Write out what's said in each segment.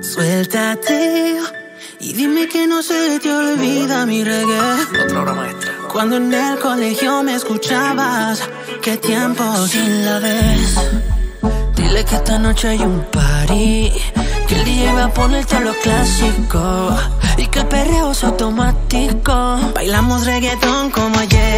Suéltate y dime que no se te olvida mi reggae. Otra obra maestra. Cuando en el colegio me escuchabas, qué tiempo sin la vez. Dile que esta noche hay un party. Que el DJ va a ponerte lo clásico. Y que el perreo es automático. Bailamos reggaetón como ayer.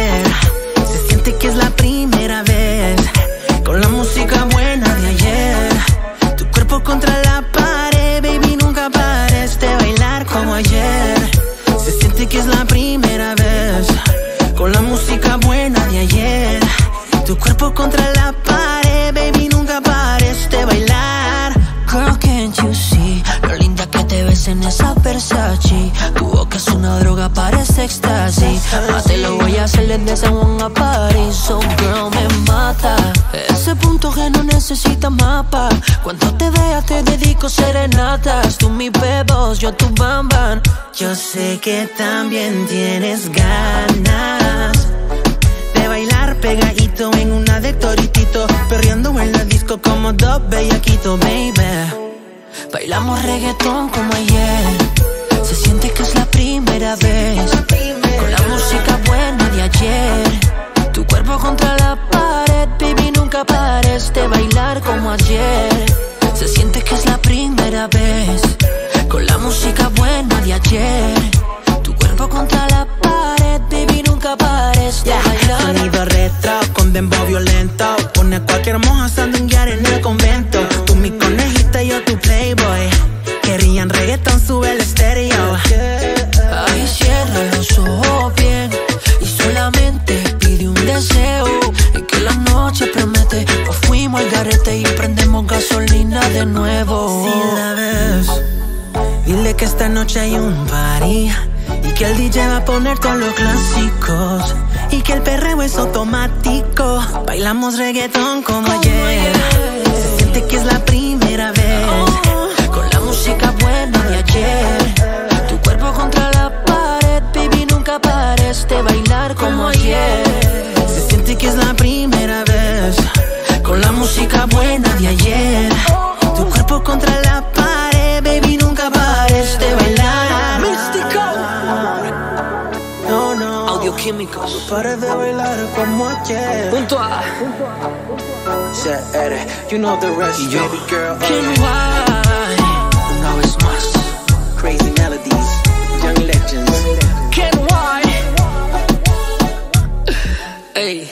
Se siente que es la primera vez. Con la música buena de ayer. Tu cuerpo contra la pared, baby, nunca pares de bailar. Girl, can't you see lo linda que te ves en esa Versace? Tu boca es una droga, parece éxtasis. Más te lo voy a hacer desde San Juan a París. So, girl, me mata. Ese punto que no necesita mapa. Cuando te vea, te dedico serenatas. Tú mi yo tu bamban. Yo sé que también tienes ganas de bailar pegadito en una de toritito, perreando en la disco como dos bellaquito, baby. Bailamos reggaetón como ayer. Se siente que es la primera vez. Con la música buena de ayer. Tu cuerpo contra la pared, baby, nunca pares de bailar como ayer. Se siente que es la primera vez. Ayer. Tu cuerpo contra la pared, baby, nunca pares de bailar. Sonido retro con dembow violento. Pone a cualquier moja sandunguear en el convento. Tú mi conejita y yo tu playboy. Querían reggaeton, sube el estéreo. Ay, cierra los ojos bien y solamente pide un deseo. Y que la noche promete, nos fuimos al garete y prendemos gasolina de nuevo. Si la ves, dile que esta noche hay un party. Y que el DJ va a poner todos los clásicos. Y que el perreo es automático. Bailamos reggaetón como ayer. Se siente que es la primera vez. Con la música buena de ayer. Tu cuerpo contra la pared, baby, nunca pares de bailar como ayer. No, no. Audioquímicos. Pares de bailar como ayer. Junto a eres, you know the rest, Y yo. baby girl. Una vez más. Crazy melodies, young legends. Ken White. Ey.